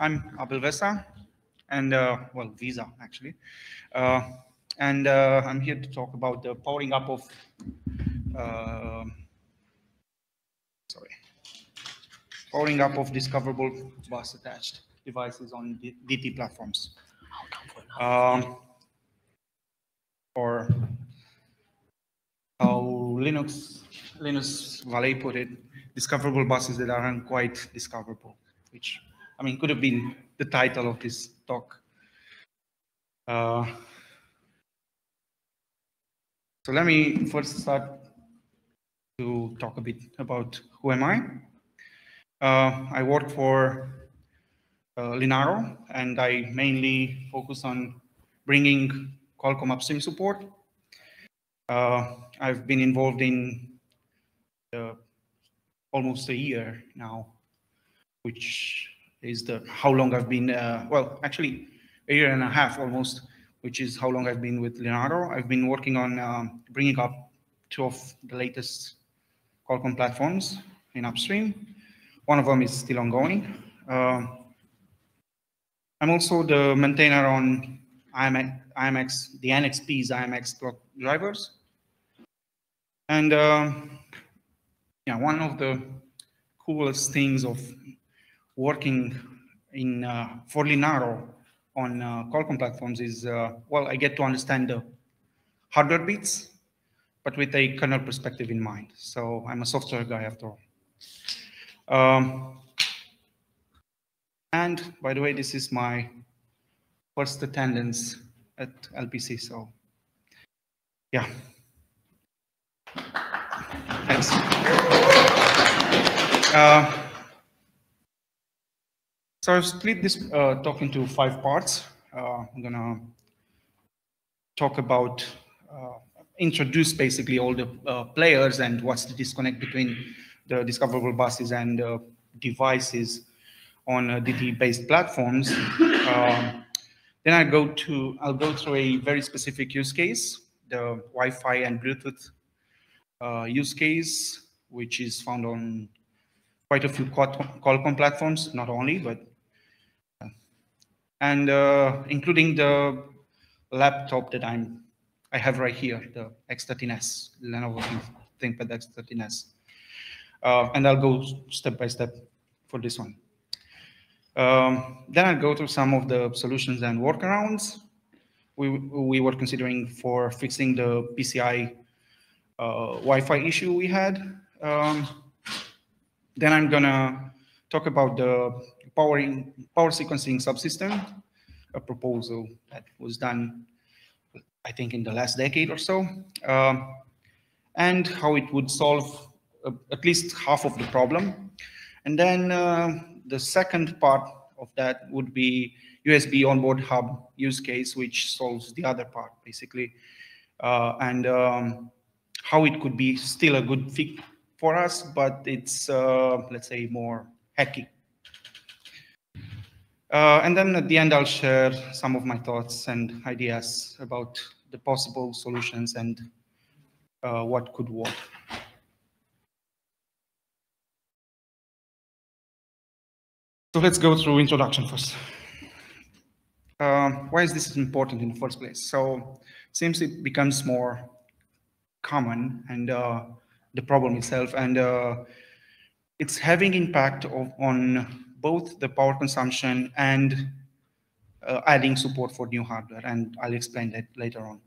I'm Abel Vesa, and uh, well, Visa actually, uh, and uh, I'm here to talk about the powering up of uh, sorry, powering up of discoverable bus attached devices on DT platforms. Um, or how Linux Linus Walleij put it, discoverable buses that aren't quite discoverable, which I mean could have been the title of this talk. Uh, so let me first start to talk a bit about who am I. Uh, I work for uh, Linaro, and I mainly focus on bringing Qualcomm upstream support. Uh, I've been involved in uh, almost a year now, which is the how long I've been, uh, well, actually a year and a half almost, which is how long I've been with Linaro. I've been working on um, bringing up two of the latest Qualcomm platforms in upstream. One of them is still ongoing. Uh, I'm also the maintainer on IMX, IMX the NXP's IMX drivers. And uh, yeah, one of the coolest things of working in uh, for Linaro on uh, Qualcomm platforms is, uh, well, I get to understand the hardware bits, but with a kernel perspective in mind. So I'm a software guy after all. Um, and by the way, this is my first attendance at LPC. So yeah. Thanks. Uh, so I've split this uh, talk into five parts. Uh, I'm gonna talk about, uh, introduce basically all the uh, players and what's the disconnect between the discoverable buses and devices on DT-based platforms. Then I go to, I'll go through a very specific use case, the Wi-Fi and Bluetooth uh, use case, which is found on quite a few Qualcomm platforms, not only, but uh, and uh, including the laptop that I'm I have right here, the X13S, Lenovo ThinkPad X13S. Uh, and I'll go step by step for this one. Um, then I'll go through some of the solutions and workarounds we, we were considering for fixing the PCI uh, Wi-Fi issue we had. Um, then I'm gonna talk about the powering, power sequencing subsystem, a proposal that was done, I think, in the last decade or so, um, and how it would solve uh, at least half of the problem. And then uh, the second part of that would be USB onboard hub use case, which solves the other part, basically. Uh, and um, how it could be still a good fit for us, but it's, uh, let's say, more hacky. Uh, and then at the end, I'll share some of my thoughts and ideas about the possible solutions and uh, what could work. So let's go through introduction first. Uh, why is this important in the first place? So since it becomes more common and uh, the problem itself, and uh, it's having impact of, on both the power consumption and uh, adding support for new hardware, and I'll explain that later on.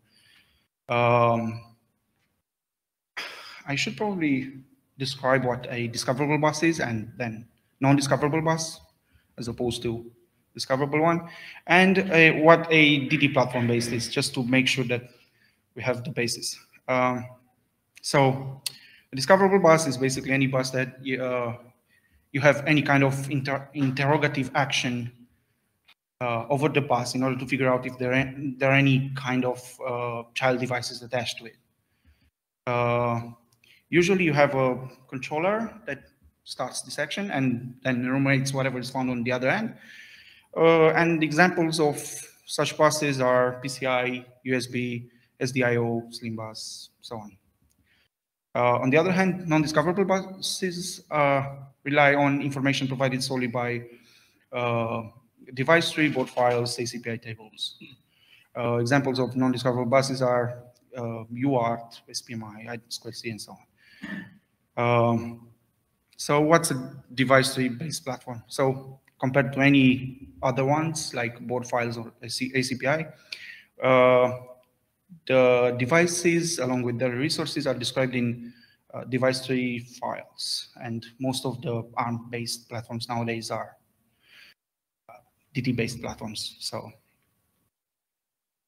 Um, I should probably describe what a discoverable bus is and then non-discoverable bus as opposed to discoverable one, and uh, what a DT platform based is, just to make sure that we have the basis. Um, so a discoverable bus is basically any bus that uh, you have any kind of inter interrogative action uh, over the bus in order to figure out if there are, there are any kind of uh, child devices attached to it. Uh, usually you have a controller that starts the section and then enumerates whatever is found on the other end. Uh, and examples of such buses are PCI, USB, SDIO, SLIMbus, so on. Uh, on the other hand, non-discoverable buses uh, rely on information provided solely by uh, device tree, board files, ACPI tables. Uh, examples of non-discoverable buses are UART, SPMI, I2C, and so on. Um, so what's a device tree-based platform? So compared to any other ones like board files or ACPI, the devices along with the resources are described in uh, device tree files. And most of the ARM-based platforms nowadays are uh, DT-based platforms. So,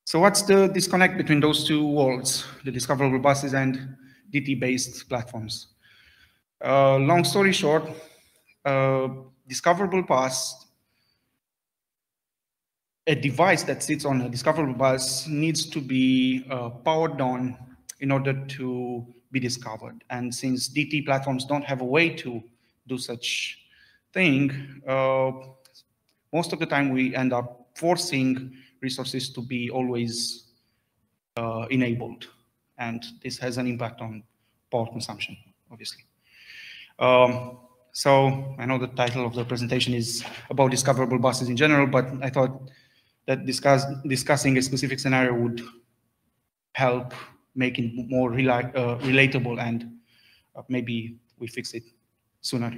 so what's the disconnect between those two worlds, the discoverable buses and DT-based platforms? Uh, long story short, uh, discoverable bus, a device that sits on a discoverable bus needs to be uh, powered on in order to be discovered. And since DT platforms don't have a way to do such thing, uh, most of the time we end up forcing resources to be always uh, enabled. And this has an impact on power consumption, obviously. Um, so I know the title of the presentation is about discoverable buses in general, but I thought that discuss, discussing a specific scenario would help make it more uh, relatable and uh, maybe we fix it sooner.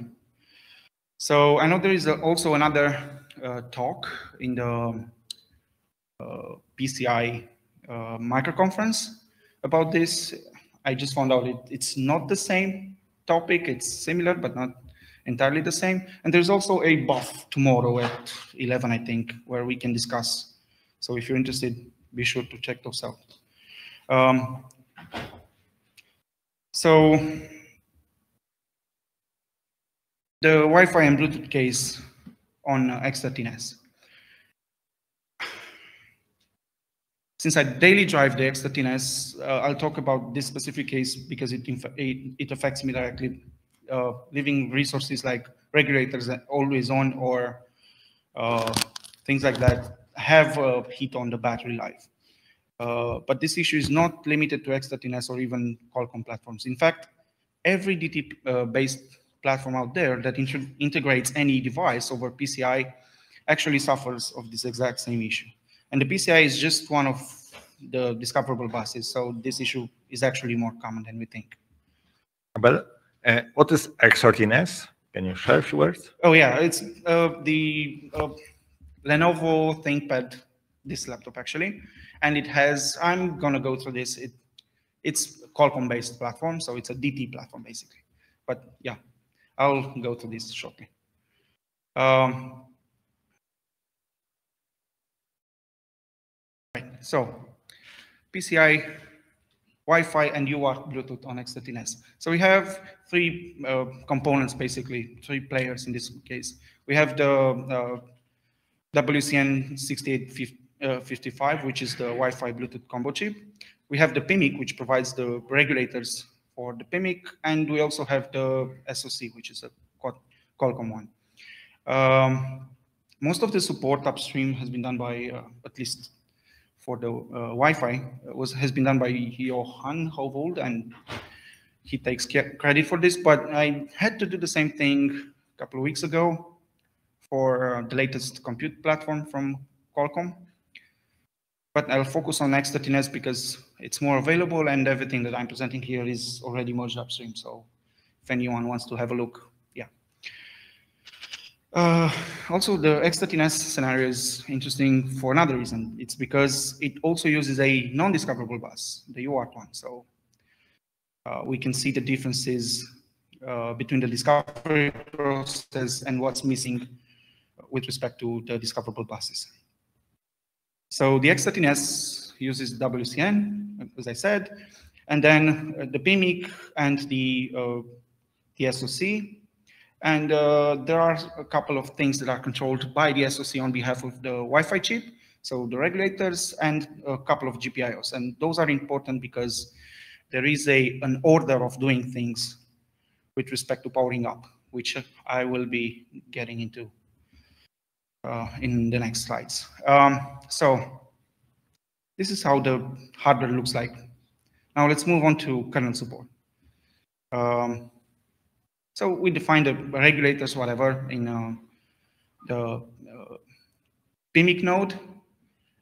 So I know there is also another uh, talk in the uh, PCI uh, microconference about this. I just found out it, it's not the same topic. It's similar, but not entirely the same. And there's also a BoF tomorrow at 11, I think, where we can discuss. So if you're interested, be sure to check those out. Um, so the Wi-Fi and Bluetooth case on uh, X13S. Since I daily drive the X13S, uh, I'll talk about this specific case because it, it, it affects me directly. Uh, leaving resources like regulators always on or uh, things like that have a hit on the battery life. Uh, but this issue is not limited to X13S or even Qualcomm platforms. In fact, every DT-based uh, platform out there that integrates any device over PCI actually suffers of this exact same issue. And the PCI is just one of the discoverable buses, so this issue is actually more common than we think. Well, uh, what is X13S? Can you share a few words? Oh yeah, it's uh, the uh, Lenovo ThinkPad, this laptop actually and it has, I'm gonna go through this, it, it's Qualcomm-based platform, so it's a DT platform basically. But yeah, I'll go through this shortly. Um, right, so PCI, Wi-Fi, and UART Bluetooth on X13S. So we have three uh, components, basically, three players in this case. We have the uh, WCN 6855, uh, which is the Wi-Fi Bluetooth combo chip. We have the PMIC, which provides the regulators for the PMIC, and we also have the SoC, which is a Qualcomm one. Um, most of the support upstream has been done by, uh, at least for the uh, Wi-Fi, was has been done by Johan Hovold, and he takes credit for this. But I had to do the same thing a couple of weeks ago for uh, the latest compute platform from Qualcomm but I'll focus on X13S because it's more available and everything that I'm presenting here is already merged upstream. So if anyone wants to have a look. Uh, also, the X13S scenario is interesting for another reason. It's because it also uses a non-discoverable bus, the UART one. So uh, we can see the differences uh, between the discovery process and what's missing with respect to the discoverable buses. So the X13S uses WCN, as I said, and then uh, the PMIC and the, uh, the SoC. And uh, there are a couple of things that are controlled by the SoC on behalf of the Wi-Fi chip. So the regulators and a couple of GPIOs. And those are important because there is a, an order of doing things with respect to powering up, which I will be getting into uh, in the next slides. Um, so this is how the hardware looks like. Now let's move on to kernel support. Um, so we define the regulators, whatever, in uh, the uh, node.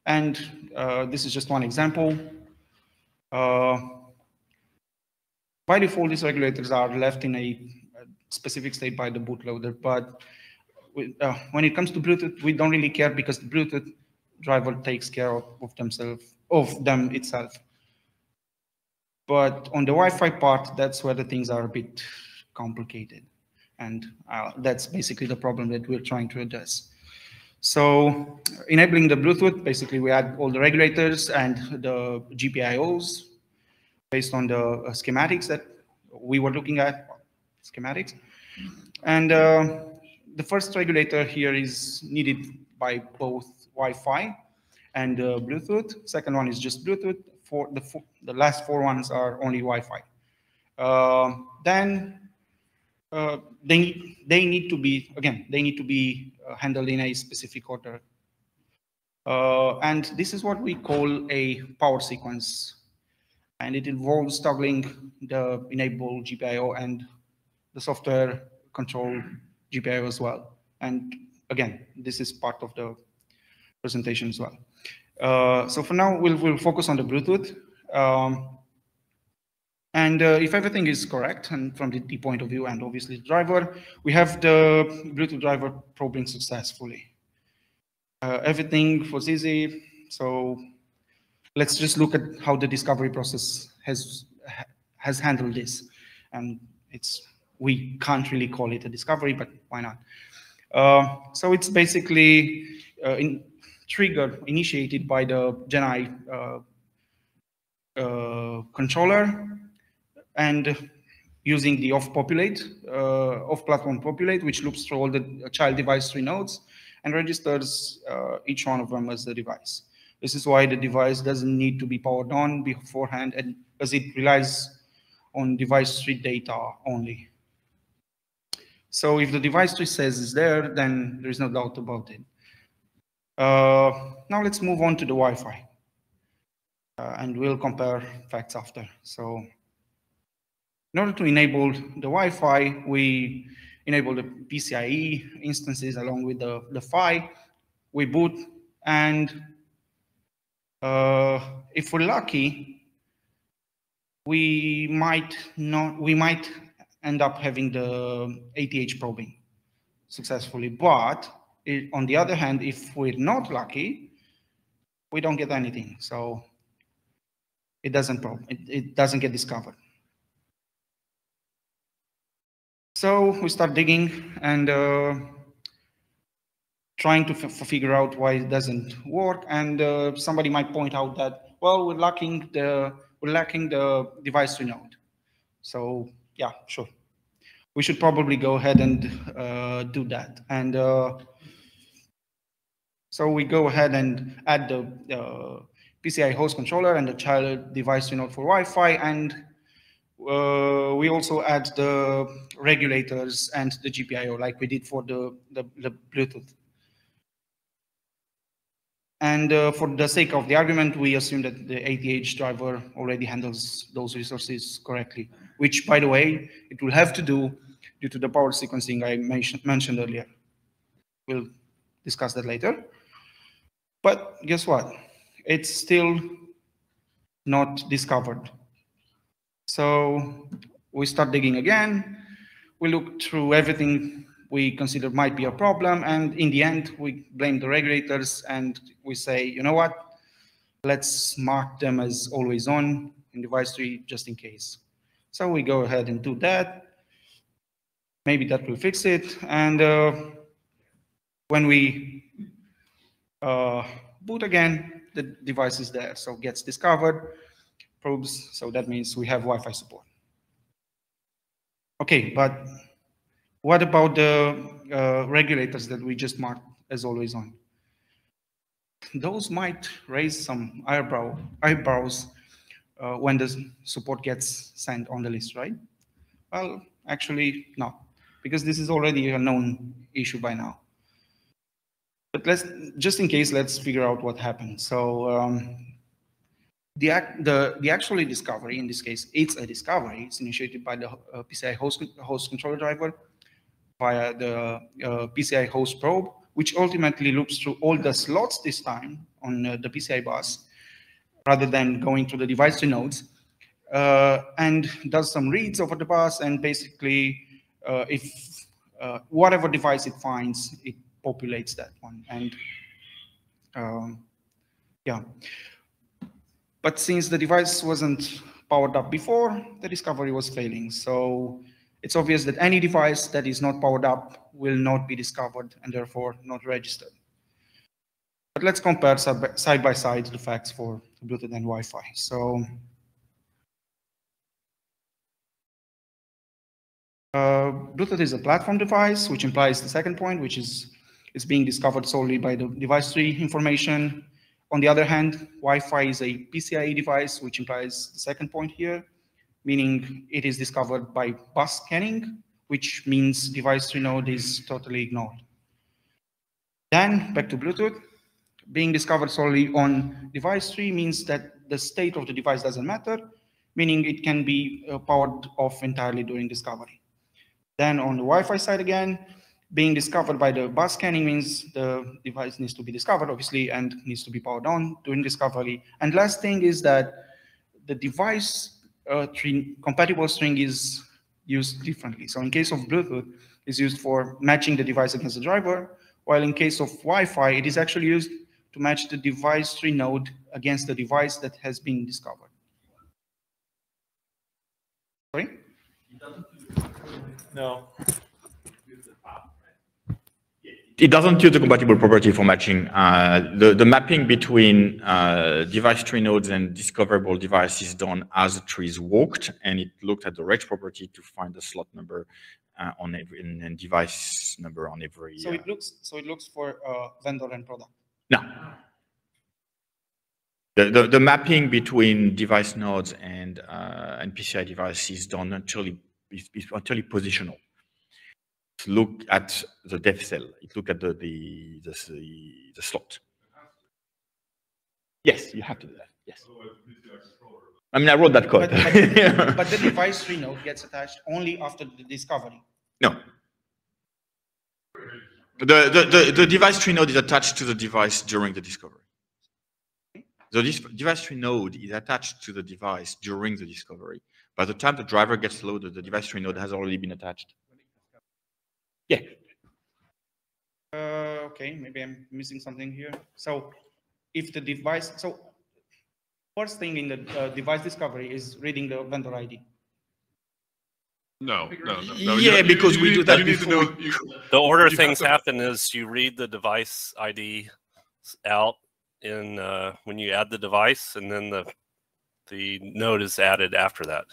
And uh, this is just one example. Uh, by default, these regulators are left in a specific state by the bootloader, but uh, when it comes to Bluetooth, we don't really care because the Bluetooth driver takes care of, of themselves, of them itself. But on the Wi-Fi part, that's where the things are a bit complicated. And uh, that's basically the problem that we're trying to address. So enabling the Bluetooth, basically we add all the regulators and the GPIOs based on the uh, schematics that we were looking at, schematics. And uh, the first regulator here is needed by both Wi-Fi and uh, Bluetooth. Second one is just Bluetooth. For the, the last four ones are only Wi-Fi. Uh, then uh, they, they need to be, again, they need to be uh, handled in a specific order. Uh, and this is what we call a power sequence. And it involves toggling the enable GPIO and the software control GPIO as well. And again, this is part of the presentation as well. Uh, so for now, we'll, we'll focus on the Bluetooth. Um, and uh, if everything is correct, and from the, point of view and obviously the driver, we have the Bluetooth driver probing successfully. Uh, everything was easy, so let's just look at how the discovery process has has handled this. And it's we can't really call it a discovery, but why not? Uh, so it's basically uh, in, triggered, initiated by the GenI uh, uh, controller and using the off populate, uh, off platform populate, which loops through all the child device tree nodes and registers uh, each one of them as a device. This is why the device doesn't need to be powered on beforehand and as it relies on device tree data only. So if the device tree says it's there, then there is no doubt about it. Uh, now let's move on to the Wi-Fi. Uh, and we'll compare facts after. So in order to enable the Wi-Fi, we enable the PCIe instances along with the, the PHY. We boot, and uh, if we're lucky, we might not, we might end up having the ATH probing successfully. But it, on the other hand, if we're not lucky, we don't get anything. So it doesn't probe, it, it doesn't get discovered. So we start digging and uh, trying to figure out why it doesn't work. And uh, somebody might point out that, well, we're lacking the we're lacking the device tree node. So yeah, sure. We should probably go ahead and uh, do that. And uh, so we go ahead and add the uh, PCI host controller and the child device tree node for Wi-Fi and uh, we also add the regulators and the GPIO like we did for the, the, the Bluetooth. And uh, for the sake of the argument, we assume that the ATH driver already handles those resources correctly, which, by the way, it will have to do due to the power sequencing I mentioned, mentioned earlier. We'll discuss that later. But guess what? It's still not discovered. So we start digging again. We look through everything we consider might be a problem. And in the end, we blame the regulators and we say, you know what? Let's mark them as always on in device tree just in case. So we go ahead and do that. Maybe that will fix it. And uh, when we uh, boot again, the device is there. So gets discovered probes. So that means we have Wi-Fi support. Okay, but what about the uh, regulators that we just marked as always on? Those might raise some eyebrow, eyebrows uh, when the support gets sent on the list, right? Well, actually, no, because this is already a known issue by now. But let's, just in case, let's figure out what happened. So um, the, the, the actually discovery, in this case, it's a discovery. It's initiated by the uh, PCI host, host controller driver via the uh, PCI host probe, which ultimately loops through all the slots this time on uh, the PCI bus, rather than going to the device tree nodes, uh, and does some reads over the bus, and basically, uh, if uh, whatever device it finds, it populates that one. And um, yeah. But since the device wasn't powered up before, the discovery was failing. So it's obvious that any device that is not powered up will not be discovered and therefore not registered. But let's compare side by side the facts for Bluetooth and Wi-Fi. So uh, Bluetooth is a platform device, which implies the second point, which is is being discovered solely by the device tree information. On the other hand, Wi-Fi is a PCIe device, which implies the second point here, meaning it is discovered by bus scanning, which means device tree node is totally ignored. Then back to Bluetooth. Being discovered solely on device tree means that the state of the device doesn't matter, meaning it can be uh, powered off entirely during discovery. Then on the Wi-Fi side again, being discovered by the bus scanning means the device needs to be discovered, obviously, and needs to be powered on during discovery. And last thing is that the device uh, tree, compatible string is used differently. So in case of Bluetooth, is used for matching the device against the driver, while in case of Wi-Fi, it is actually used to match the device tree node against the device that has been discovered. Sorry? No it doesn't use the compatible property for matching. Uh, the, the mapping between uh, device tree nodes and discoverable devices done as the tree is walked, and it looked at the range property to find the slot number uh, on every and, device number on every. So it uh, looks so it looks for uh, vendor and product. No. The, the, the mapping between device nodes and uh, and PCI devices is done until is, is entirely positional look at the death cell. It look at the the, the, the slot. Yes, you have to do that. Yes. I mean, I wrote that code. But, but, but the device tree node gets attached only after the discovery. No. The, the, the, the device tree node is attached to the device during the discovery. The device tree node is attached to the device during the discovery. By the time the driver gets loaded, the device tree node has already been attached. Yeah. Uh, okay, maybe I'm missing something here. So if the device, so first thing in the uh, device discovery is reading the vendor ID. No, no, no. no. Yeah, you, because you, we do that before. Know, the order things happen is you read the device ID out in uh, when you add the device, and then the the node is added after that.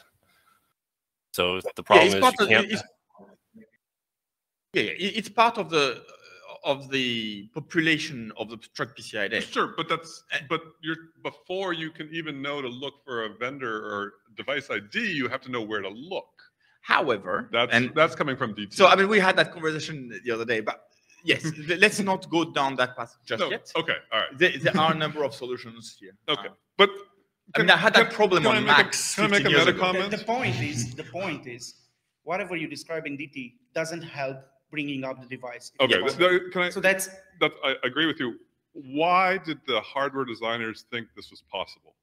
So the problem yeah, is you can't. Yeah, it's part of the of the population of the truck PCI day. Sure, but that's but you're before you can even know to look for a vendor or device ID, you have to know where to look. However, that's and that's coming from DT. So I mean, we had that conversation the other day, but yes, let's not go down that path just no, yet. Okay, all right. There, there, are a number of solutions here. Okay, uh, but I mean, I had that problem on Macs. can I make a meta comment? The, the point is, the point is, whatever you describe in DT doesn't help bringing up the device. Okay, can I? So that's that. I agree with you. Why did the hardware designers think this was possible?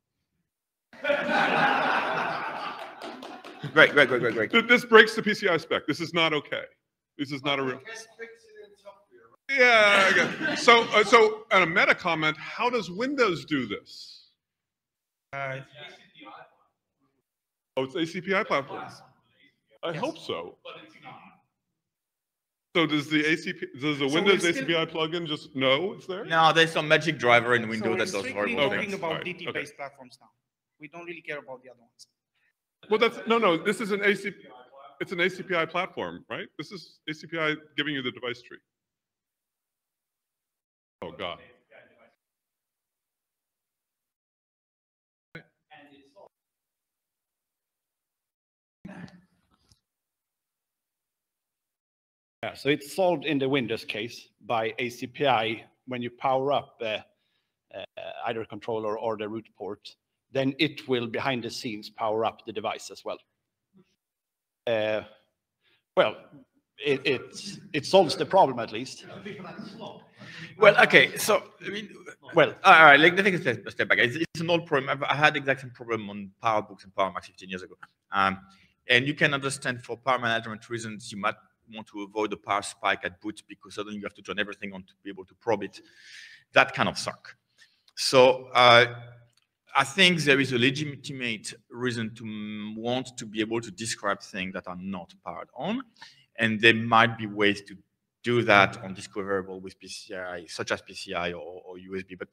great, great, great, great, great. This breaks the PCI spec. This is not okay. This is not a real. Yeah. Okay. So, uh, so, and a meta comment: How does Windows do this? Uh, oh, it's ACPI platforms. I hope so. So does the ACP, does the so Windows still, ACPI plugin just know it's there? No, there's some magic driver in Windows so that does horrible things. talking about right. DT-based okay. platforms now. We don't really care about the other ones. Well, that's no, no. This is an ACP. It's an ACPI platform, right? This is ACPI giving you the device tree. Oh God. Yeah, so it's solved in the Windows case by ACPI when you power up uh, uh, either controller or the root port, then it will behind the scenes power up the device as well. Uh, well, it, it, it solves the problem at least. Well, okay, so I mean, Well, all right, like the thing is, step, back. It's, it's an old problem. I've, I had the exact same problem on PowerBooks and PowerMacs 15 years ago. Um, and you can understand for power management reasons, you might want to avoid the power spike at boot because suddenly you have to turn everything on to be able to probe it. That kind of suck. So uh, I think there is a legitimate reason to mm, want to be able to describe things that are not powered on. And there might be ways to do that on discoverable with PCI, such as PCI or, or USB. But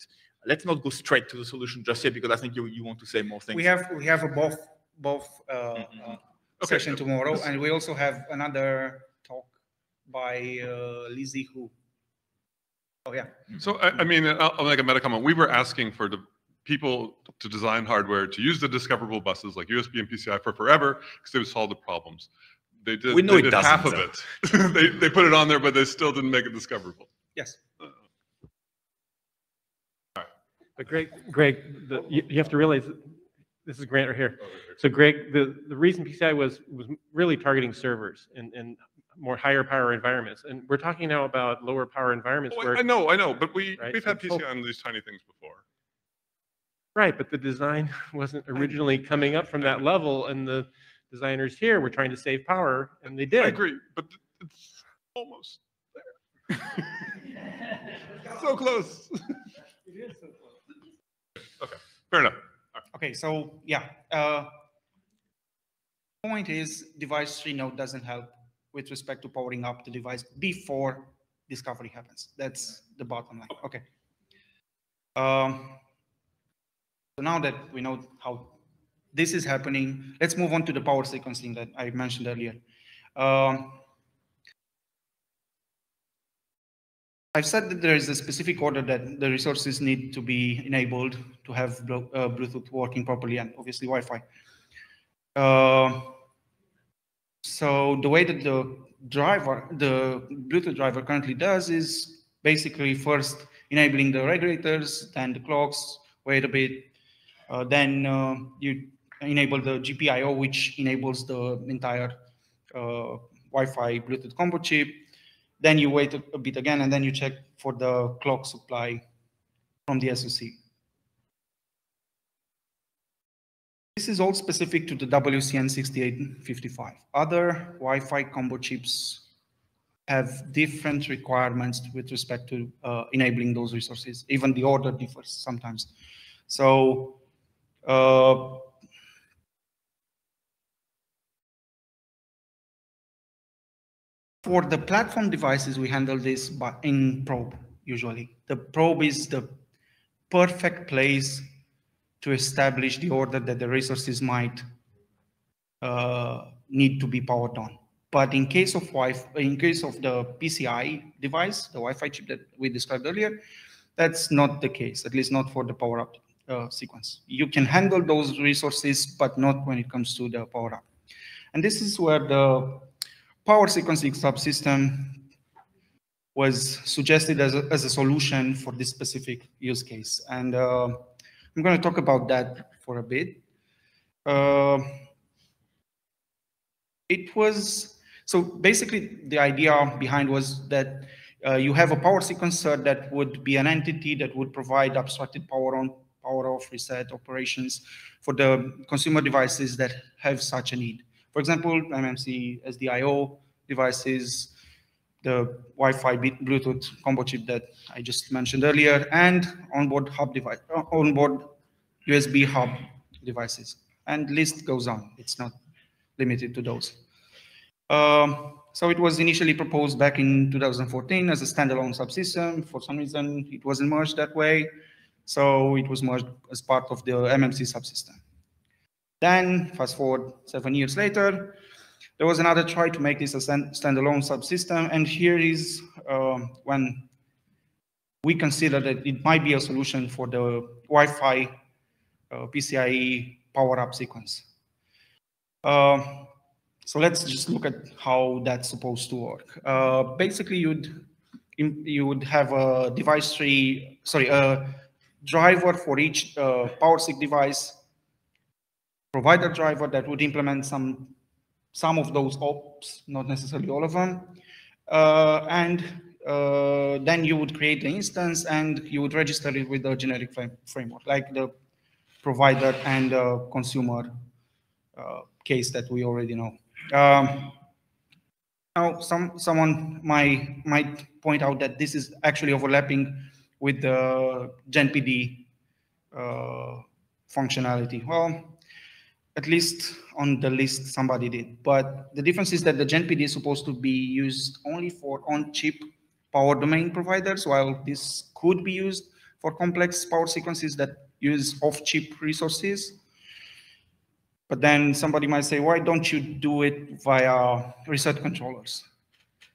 let's not go straight to the solution just yet because I think you, you want to say more things. We have we have a both both uh, Mhm. uh, Okay, session tomorrow, and we also have another by uh, Lizhi Hou. Oh yeah, So I, I mean, I'll, I'll make a meta comment. We were asking for the people to design hardware to use the discoverable buses like USB and PCI for forever because they would solve the problems. They did, We know they it did half of doesn't, it. they, they put it on there, but they still didn't make it discoverable. yes. But Greg, Greg, the, you, you have to realize, this is Grant right here. So Greg, the, the reason PCI was, was really targeting servers and, and more higher power environments. And we're talking now about lower power environments Oh, I- where, I know, I know, but we, Right, we've had so- PCI on these tiny things before. right, but the design wasn't originally coming up from that level and the designers here were trying to save power and they did. I agree, but it's almost there. so close. It is so close. Okay, fair enough. Okay, so yeah, uh, point is device tree node doesn't help with respect to powering up the device before discovery happens. That's the bottom line. Okay. Um, so now that we know how this is happening, let's move on to the power sequencing that I mentioned earlier. Um, I've said that there is a specific order that the resources need to be enabled to have uh, Bluetooth working properly and obviously Wi-Fi. Uh, so the way that the driver, the Bluetooth driver currently does is basically first enabling the regulators, then the clocks, wait a bit, uh, then uh, you enable the GPIO, which enables the entire uh, Wi-Fi Bluetooth combo chip. Then you wait a, a bit again, and then you check for the clock supply from the SoC. This is all specific to the WCN6855. Other Wi-Fi combo chips have different requirements with respect to uh, enabling those resources. Even the order differs sometimes. So uh, For the platform devices, we handle this by in probe usually. The probe is the perfect place to establish the order that the resources might uh, need to be powered on. But in case of Wi-Fi, in case of the PCI device, the Wi-Fi chip that we described earlier, that's not the case, at least not for the power up uh, sequence. You can handle those resources, but not when it comes to the power up. And this is where the power sequencing subsystem was suggested as a, as a solution for this specific use case. And uh, I'm going to talk about that for a bit. Uh, it was, so basically the idea behind was that uh, you have a power sequencer that would be an entity that would provide abstracted power on, power off, reset operations for the consumer devices that have such a need. For example, MMC SDIO devices, the Wi-Fi Bluetooth combo chip that I just mentioned earlier, and onboard hub device, uh, onboard USB hub devices. And list goes on. It's not limited to those. Um, so it was initially proposed back in 2014 as a standalone subsystem. For some reason, it wasn't merged that way. So it was merged as part of the MMC subsystem. Then, fast forward seven years later, there was another try to make this a stand standalone subsystem. And here is uh, when we consider that it might be a solution for the Wi-Fi uh, PCIe power-up sequence. Uh, so let's just look at how that's supposed to work. Uh, basically, you'd you would have a device tree, sorry, a driver for each uh, pwrseq device, provider driver that would implement some some of those ops, not necessarily all of them. Uh, and uh, then you would create the instance and you would register it with the generic frame framework, like the provider and uh, consumer uh, case that we already know. Um, now, some someone might might point out that this is actually overlapping with the GenPD uh, functionality. Well, at least on the list somebody did. But the difference is that the GenPD is supposed to be used only for on-chip power domain providers, while this could be used for complex power sequences that use off-chip resources. But then somebody might say, why don't you do it via reset controllers?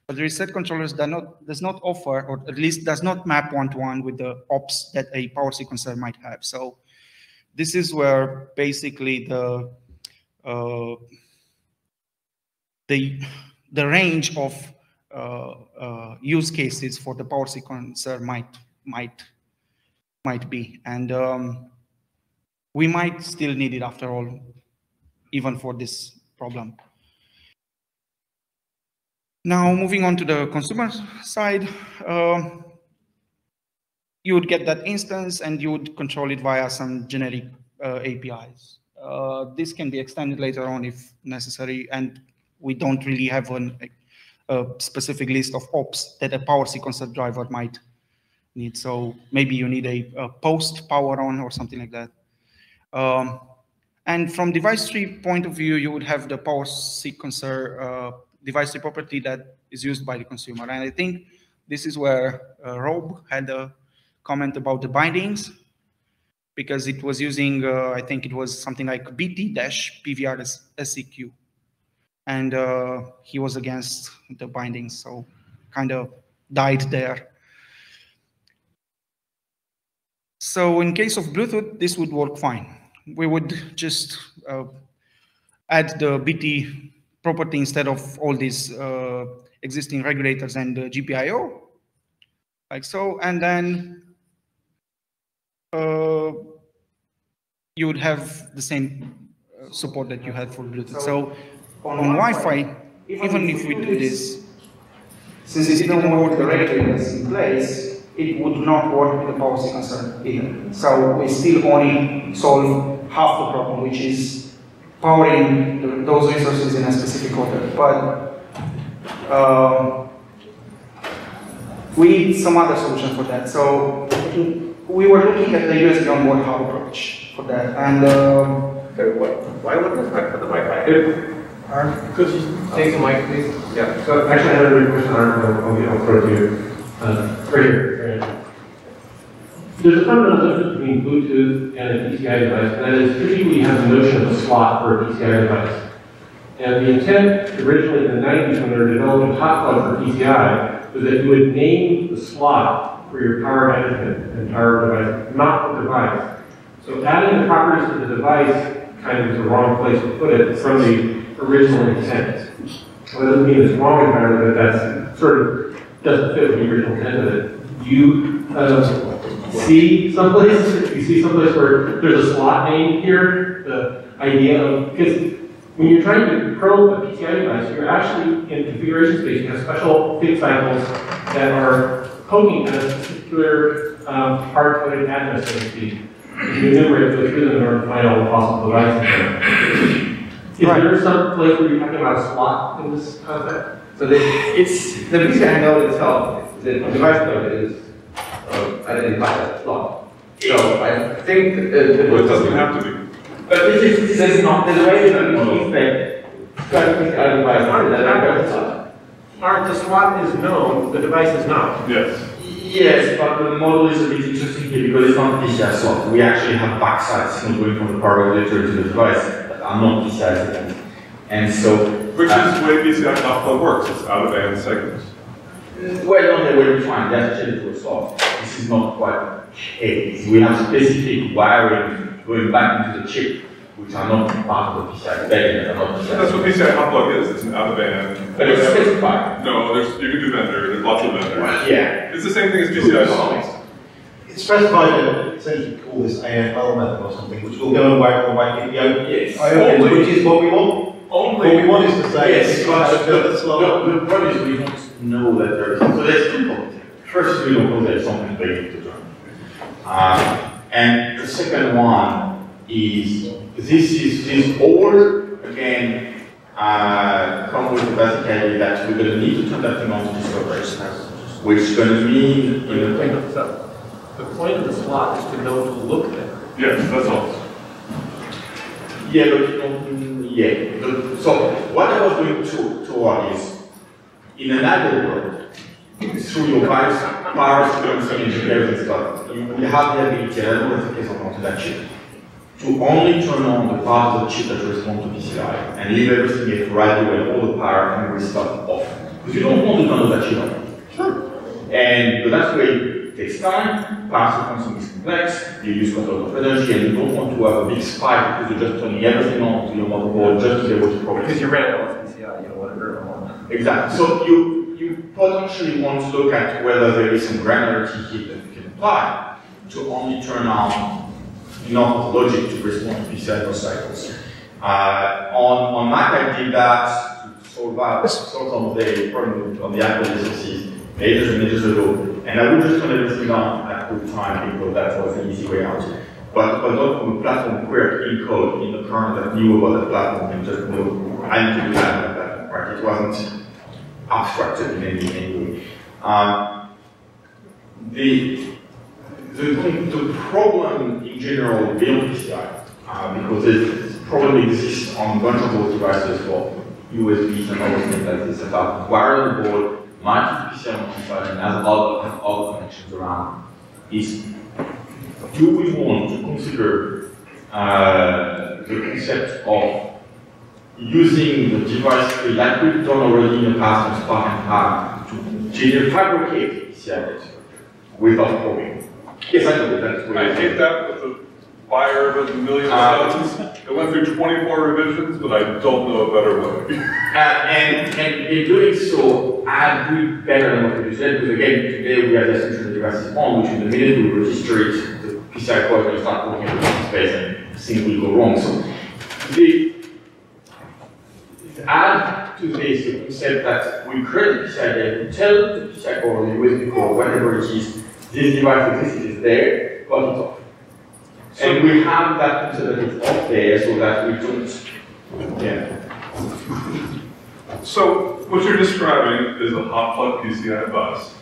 But the reset controllers does not, does not offer, or at least does not map one-to-one -one with the ops that a power sequencer might have. So this is where basically the uh, the the range of uh, uh, use cases for the power sequencer might might might be, and um, we might still need it after all, even for this problem. Now, moving on to the consumer side, uh, you would get that instance and you would control it via some generic uh, APIs. Uh, this can be extended later on if necessary, and we don't really have an, a specific list of ops that a power sequencer driver might need. So maybe you need a, a post power on or something like that. Um, and from device tree point of view, you would have the power sequencer uh, device tree property that is used by the consumer. And I think this is where uh, Rob had a comment about the bindings because it was using, uh, I think it was something like BT dash PVR SEQ. And uh, he was against the bindings, so kind of died there. So in case of Bluetooth, this would work fine. We would just uh, add the BT property instead of all these uh, existing regulators and GPIO, like so, and then uh, you would have the same uh, support that you had for Bluetooth. So on Wi-Fi, even if we do this, since it didn't work the in place, it would not work with the power sequencer either. So we still only solve half the problem, which is powering the, those resources in a specific order. But uh, we need some other solution for that. So we were looking at the USB onboard hub approach for that. And uh, Okay, what, why wouldn't I put the Wi-Fi? Could you take the mic, please? Yeah, so actually, I had a question, Aaron, I'll, I'll, I'll throw to you. Uh, right here, right here. There's a fundamental difference between Bluetooth and a PCI device, and that is typically you have the notion of a slot for a PCI device. And the intent originally in the 90s when they were developing hot plug for PCI was that you would name the slot for your power management and power device, not the device. So adding the properties to the device kind of is the wrong place to put it from the original intent. Well, that doesn't mean it's wrong entirely, but that's sort of doesn't fit with the original intent of it. You uh, see someplace, you see someplace where there's a slot name here, the idea of, because when you're trying to probe a PCI device, you're actually in configuration space, you have special fit cycles that are poking at a particular um, hard-coded address, so to speak. You enumerate, go through them in order to find all the possible devices. Is Right. there some place where you're talking about a slot in this concept? So the, it's, the PCI node itself, the device node is uh, identified as a slot. So I think. uh, Well, it doesn't have to be. But this is, this is not, the way that we expect, trying to PCI device, not that I got the slot is known, the device is not. Yes. Yes, but the model is a bit interesting here because it's not PCI slot. We actually have backsides not going from the power regulator to the device that are not PCI segments. And so, Which uh, is the way PCI alpha works, it's out of band segments. well, on the way to find that's actually to a. This is not quite it. We have specific wiring going back into the chip, which are not part of the PCI segment, are not PCI. That's what PCI hot plug is, it's an out of band. But it's specified. No, there's, you can do vendor, there's lots of vendors. Yeah. It's the same thing as PCI slots. It's specified that essentially call this AFL method or something, which will go away on the way PPO. Yes. which is what we want. Only. What we want is to say, Yes, it's but the, a slow. the, the problem is we don't know that there is, so there's two problems. First, we don't know there's something waiting to turn. Uh, and the second one is, this is, this all, again, uh, come with the basic idea that we're gonna need to turn that thing on to discovery. Which is gonna mean, in the, The point of the slot is to know to look there. Yes, that's all. Yeah, but you don't, yeah. But, so what I was going to, toward is, in another ideal world, through your various power sequencing engineers and stuff, you have the ability, and I don't know if the case onto that chip, to only turn on the part of the chip that responds to PCI and leave everything at right and all the power and restart off. Because you don't want to turn on that chip on. Sure. And but that's where it takes time, power sequencing is complex, you use quite a lot of energy, and you don't want to have a big spike because you're just turning everything on to your motherboard just to be able to progress. Because you ran out of PCI, you know, whatever. Exactly. So you, you potentially want to look at whether there is some granularity here that you can apply to only turn on enough logic to respond to PCI cycles. Uh, on, on Mac, I did that to solve out some of the problem on the Apple SoCs ages and ages ago, and I would just turn everything on at good time because that was the easy way out. But, but not from a platform query in code in the kernel that knew about the platform and just know I need to do that on that right? It wasn't abstracted in any, any way. Um, the, the, the problem in general beyond PCI, uh, because this problem exists on a bunch of those devices for USBs and other things like this wired the board, to PCI on and has a lot of other connections around, is do we want to consider uh, the concept of using the device like we've done already in the past on SPARC and Power to fabricate PCI data without probing. Yes, I know that's what I hate that with the fire of a million suns. It went through 24 revisions, but I don't know a better way. Uh, and, and in doing so, I do better than what we said, because again, today we have the essential devices on, which in the minute we register it, the PCI code will start working in the space and things will go wrong. So the, to add to this the concept that we create a PCI data, we tell the PCI core, the USB core, whatever it is, this device exists, it is there, cut it off. and we have that it's off there so that we don't, yeah. So what you're describing is a hot plug PCI bus.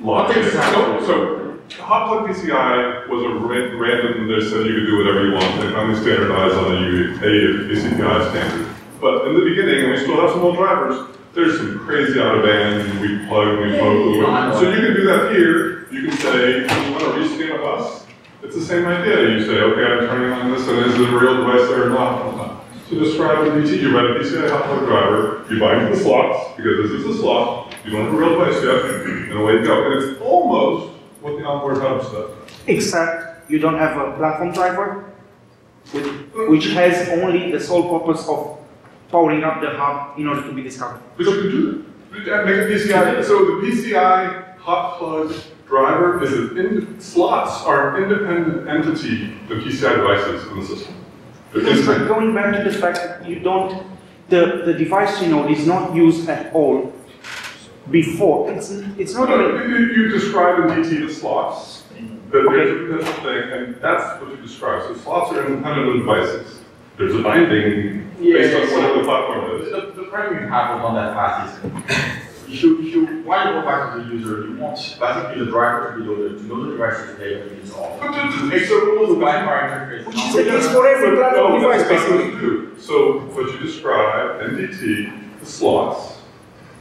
Logic. exactly. So, so hot plug PCI was a ra- random, they said you could do whatever you want. They finally standardized on the ACPI standard. But in the beginning, and we still have some old drivers, there's some crazy out of band, and we plug, we plug. So you can do that here. You can say, you want to rescan a bus? It's the same idea. You say, okay, I'm turning on this, and is it a real device there or not? To describe a DT, you write a PCI hot plug driver, you bind to the slots, because this is a slot, you don't have a real device yet, and away you go. And it's almost what the onboard hub does. Except you don't have a platform driver, which, which has only the sole purpose of powering up the hub in order to be discovered. But you can do that. Make a PCI, so the PCI hot plug driver is an, ind- slots are an independent entity of PCI devices in the system. They're Yes, but going back to the fact that you don't, the, the device you know is not used at all before. It's, it's not No, even, You, you describe in DT the slots, that there's a potential thing, and that's what you describe. So slots are independent of devices. There's a binding based on whatever the platform is. The, the problem you have on that path is, if you, if you want to go back to the user, you want basically the driver to be loaded, to know the device is there when it's off. But the- the- Make the rules of binary interface. Which is the case for every platform No, device, that's not basically. you do. So what you describe, NDT, the slots,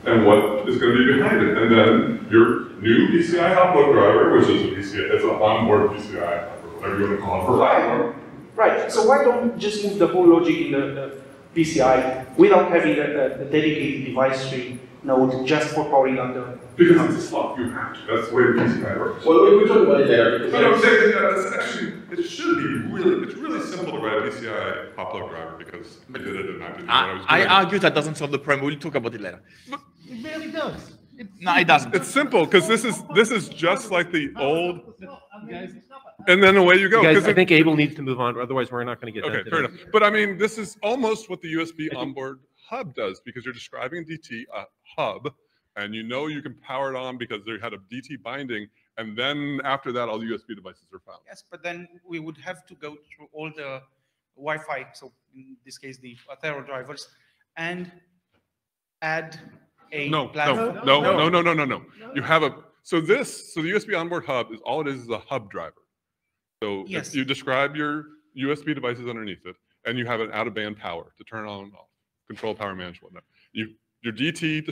and what is going to be behind it. And then your new PCI output driver, which is a PCI, it's an onboard PCI, or whatever you want to call it, for platform. right, so why don't just move the whole logic in the, the PCI without having a, a, a dedicated device tree node just for powering up the. Because it's a slot, you have to. That's the way the PCI works. Well, we, we talk about it later because No, no, I'm there's- saying, yeah, uh, it's actually, it should be really, it's really simple to write a PCI hot plug driver because I did it and I did what I was I, doing. I argue that doesn't solve the problem. We'll talk about it later. It really does. No, it doesn't. It's simple because this is this is just like the old, and then away you go. Guys, 'cause I think Abel needs to move on, otherwise we're not going to get done Okay, fair enough. But I mean, this is almost what the USB onboard hub does because you're describing DT a uh, hub, and you know you can power it on because they had a DT binding, and then after that, all the USB devices are found. Yes, but then we would have to go through all the Wi-Fi, so in this case, the Atheros drivers, and add a No, no, platform. no, no, no, no, no, no. You have a so this so the USB onboard hub is all it is is a hub driver. So if Yes. you describe your USB devices underneath it, and you have an out of band power to turn on and off, control power management. whatnot. You your DT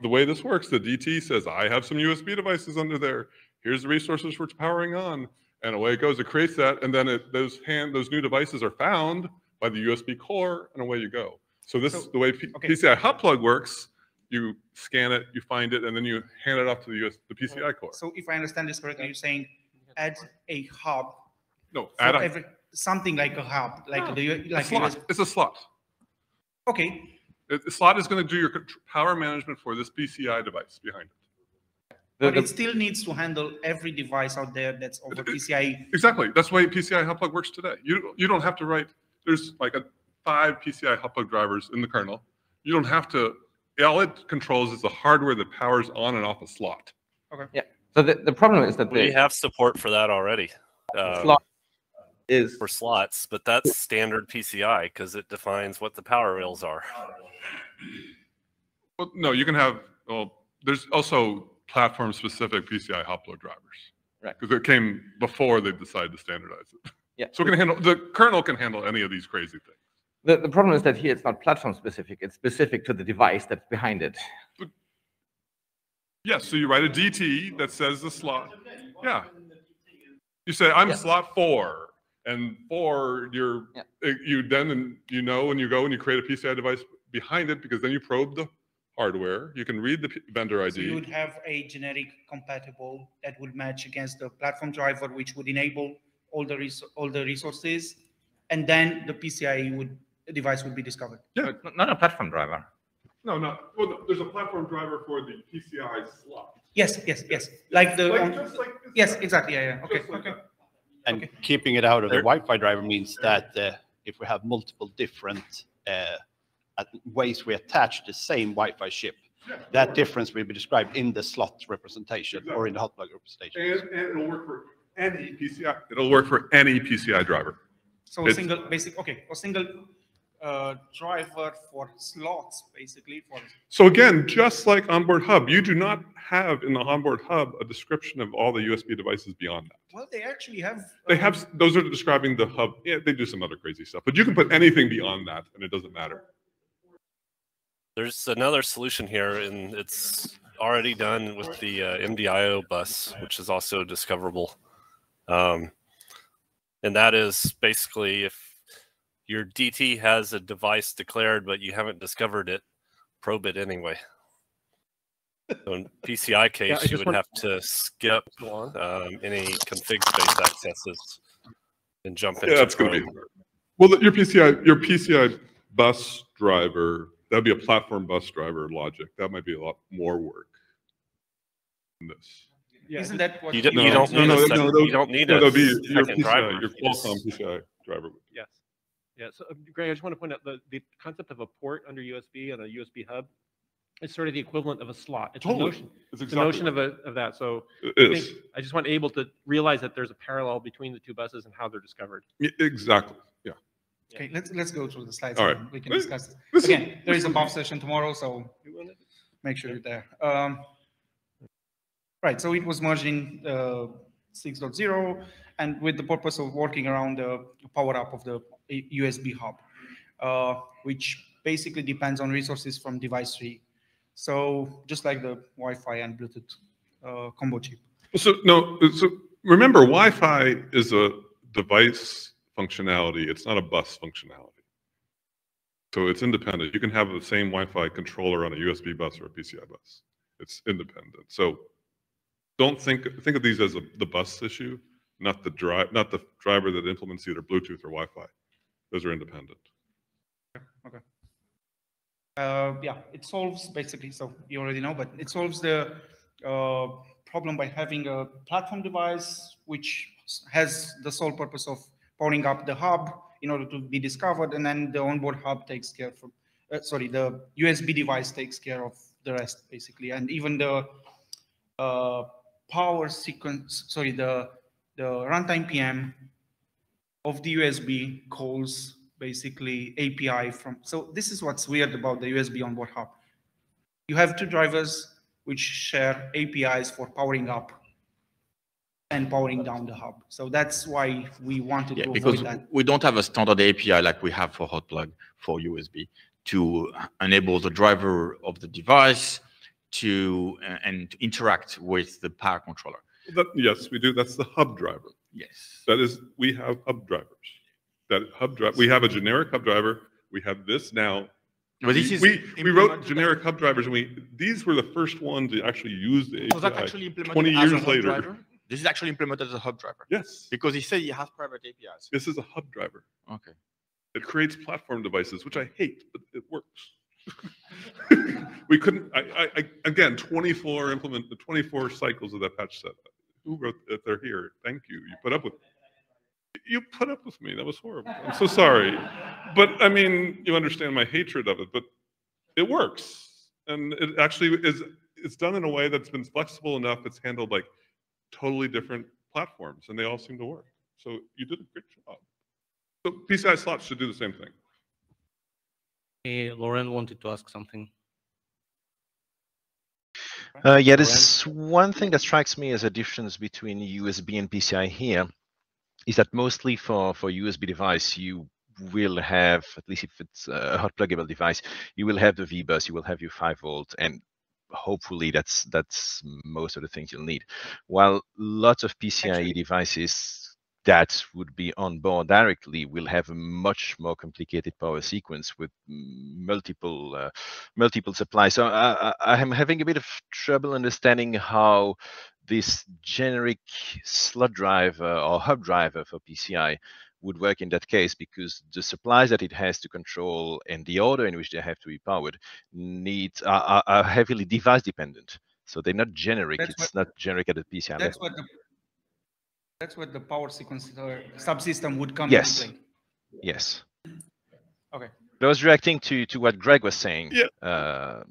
the way this works, the DT says I have some USB devices under there. Here's the resources for powering on, and away it goes. It creates that, and then it, those hand those new devices are found by the USB core, and away you go. So this is the way P- okay. PCI hot plug works. You scan it, you find it, and then you hand it off to the US, the PCI core. So if I understand this correctly, you're saying add a hub, No, add a, every, something like a hub, like No, the, a like slot. It's a slot. Okay, It- The slot is going to do your power management for this PCI device behind it. The- but the- it still needs to handle every device out there that's over PCI. Exactly. That's why PCI hot plug works today. You you don't have to write. There's like a five PCI hot plug drivers in the kernel. You don't have to. All it controls is the hardware that powers on and off a slot. Okay. Yeah. So the, the problem is that We the have support for that already. uh, slot is for slots, but that's standard PCI because it defines what the power rails are. Well, no, you can have. Well, there's also platform-specific PCI hot plug drivers. Right. Because it came before they decided to standardize it. Yeah. So it can handle the kernel can handle any of these crazy things. the, the problem is that here it's not platform specific. It's specific to the device that's behind it. Yes, so you write a DT that says the slot. Yeah. You say, I'm Yeah. slot four, and four, you're, Yeah. uh, you then, and you know, and you go and you create a PCI device behind it, because then you probe the hardware, you can read the P- vendor So you would have a generic compatible that would match against the platform driver, which would enable all the res- all the resources, and then the PCI would the device would be discovered. Yeah. N- Not a platform driver. No, no, well, no, there's a platform driver for the PCI slot. Yes, yes, yes. Like the Like, on- just like this yes, guy. exactly. Yeah, yeah. Okay, Just like okay. that. And Okay. keeping it out of the Wi-Fi driver means that uh, if we have multiple different uh, ways we attach the same Wi-Fi chip, that difference will be described in the slot representation or in the hot plug representation. And, and it'll work for any PCI, it'll work for any PCI driver. So a single basic. Okay, a single uh, driver for slots, basically for So again, just like onboard hub, you do not have in the onboard hub a description of all the USB devices beyond that. well, they actually have. They um, have, those are describing the hub. Yeah, they do some other crazy stuff, but you can put anything beyond that and it doesn't matter. There's another solution here, and it's already done with the uh, MDIO bus, which is also discoverable. Um, and that is basically if your DT has a device declared, but you haven't discovered it, probe it anyway. So in PCI case, I you would want- have to skip um, any config space accesses and jump into Yeah, that's going to be, probe. well, your PCI, your PCI bus driver, that'd be a platform bus driver logic. That might be a lot more work than this. Yeah, Isn't that what You don't- No, you don't no, need a no, second- no, you don't need no, a that'd be your second PCI, driver. Your Qualcomm PCI driver. Yes. Yeah. So, uh, Greg, I just want to point out the, the concept of a port under USB and a USB hub is sort of the equivalent of a slot. It's Totally. a notion, It's it's a notion exactly, of a, of that. So it I is, think, I just want able to realize that there's a parallel between the two buses and how they're discovered. Yeah, exactly, yeah. Okay, let's let's go through the slides. All and. We can This- discuss. this is- Again, there is a this BoF session tomorrow, so make sure you're there. Um, right, so it was merging uh, 6.0 and with the purpose of working around the power up of the USB hub, uh, which basically depends on resources from device tree. So just like the Wi-Fi and Bluetooth uh, combo chip. So, no, so remember, Wi-Fi is a device functionality. It's not a bus functionality. So it's independent. You can have the same Wi-Fi controller on a USB bus or a PCI bus. It's independent. So don't think, think of these as a, the bus issue, not the drive, not the driver that implements either Bluetooth or Wi-Fi. Those are independent. Okay. Uh, yeah, it solves basically, so you already know, but it solves the uh, problem by having a platform device which has the sole purpose of powering up the hub in order to be discovered, and then the onboard hub takes care of, uh, sorry, the USB device takes care of the rest basically, and even the uh, power sequence, sorry, the the runtime PM of the USB calls basically API from, so this is what's weird about the USB onboard hub. You have two drivers which share APIs for powering up and powering down the hub. So that's why we wanted Yeah, to because avoid that. we don't have a standard API like we have for hot plug for USB to enable the driver of the device to uh, and to interact with the power controller. That, yes, we do. That's the hub driver. Yes. That is, we have hub drivers. That hub drive, we have a generic hub driver. We have this now. But this We- is We, we wrote implemented- generic hub drivers and we, these were the first ones to actually use the Was that actually implemented Twenty as a hub later. driver? This is actually implemented as a hub driver. Yes, Because he said he has private APIs. this is a hub driver. Okay. It creates platform devices, which I hate, but it works. we couldn't. I, I, I again, 24 implement the 24 cycles of that patch set. Wrote? If they're here, thank you. You put up with. Me. You put up with me. That was horrible. I'm so sorry. But I mean, you understand my hatred of it. But it works, and it actually is. It's done in a way that's been flexible enough. It's handled like totally different platforms, and they all seem to work. So you did a great job. So PCI slots should do the same thing. Hey, Laurent wanted to ask something. Uh, yeah, this one thing that strikes me as a difference between USB and PCI here is that mostly for, for USB device, you will have, at least if it's a hot pluggable device, you will have the V-bus, you will have your 5 volt, and hopefully that's that's most of the things you'll need. While lots of PCIe devices that would be on board directly will have a much more complicated power sequence with multiple uh, multiple supplies. So I, I, I'm having a bit of trouble understanding how this generic slot driver or hub driver for PCI would work in that case because the supplies that it has to control and the order in which they have to be powered need are, are- heavily device dependent. So they're not generic. That's it's not generic at the PCI That's level. what the, that's what the power sequencer subsystem would come Yes. into play. Yes. Okay. But I was reacting to to what Greg was saying. Yeah. Uh,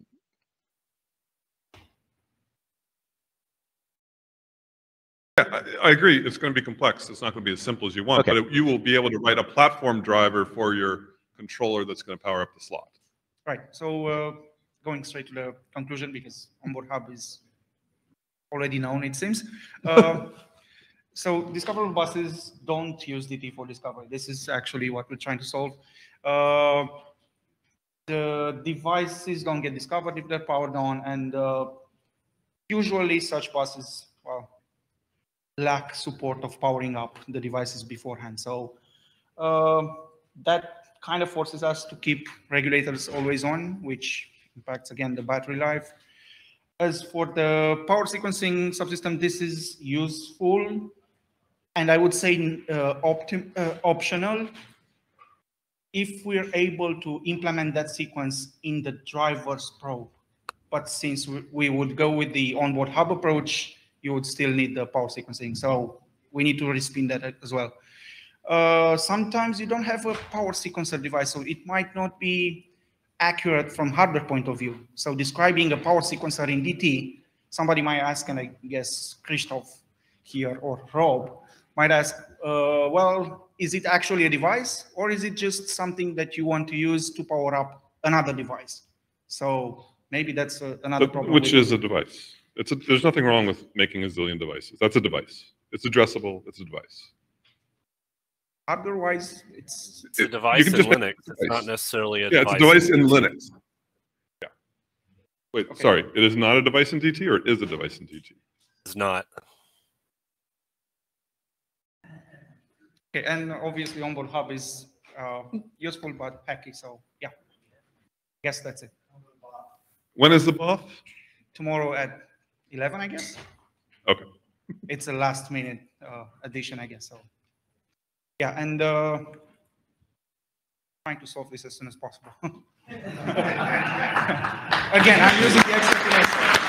Yeah, I, I agree. It's going to be complex. It's not going to be as simple as you want, Okay. but it- you will be able to write a platform driver for your controller that's going to power up the slot. Right. So uh, going straight to the conclusion because onboard hub is already known, it seems. Uh, so discoverable buses don't use DT for discovery. This is actually what we're trying to solve. Uh, the devices don't get discovered if they're powered on, and uh, usually such buses, well, lack support of powering up the devices beforehand. So uh, that kind of forces us to keep regulators always on, which impacts again the battery life. As for the power sequencing subsystem, this is useful and I would say uh, uh, optional if we're able to implement that sequence in the driver's probe. But since we, we would go with the onboard hub approach, you would still need the power sequencing. So we need to respin that as well. Uh, sometimes you don't have a power sequencer device, so it might not be accurate from hardware point of view. So describing a power sequencer in DT, somebody might ask, and I guess Christoph here or Rob might ask, uh, well, is it actually a device or is it just something that you want to use to power up another device? So maybe that's uh, another But problem. Which with- is a device. It's a, there's nothing wrong with making a zillion devices. That's a device. It's addressable. It's a device. hardware-wise, it's It's a device in Linux. a It's not necessarily a Yeah, it's a device. device in Linux. Yeah. Wait, Okay. sorry. It is not a device in DT or it is a device in DT? It's not. Okay, and obviously onboard hub is uh, useful but hacky, so yeah. I guess that's it. When is the BOF? Tomorrow at 11, I guess. Okay. It's a last minute uh, addition, I guess, so. Yeah, and uh, trying to solve this as soon as possible. Again, I'm using the XRTS.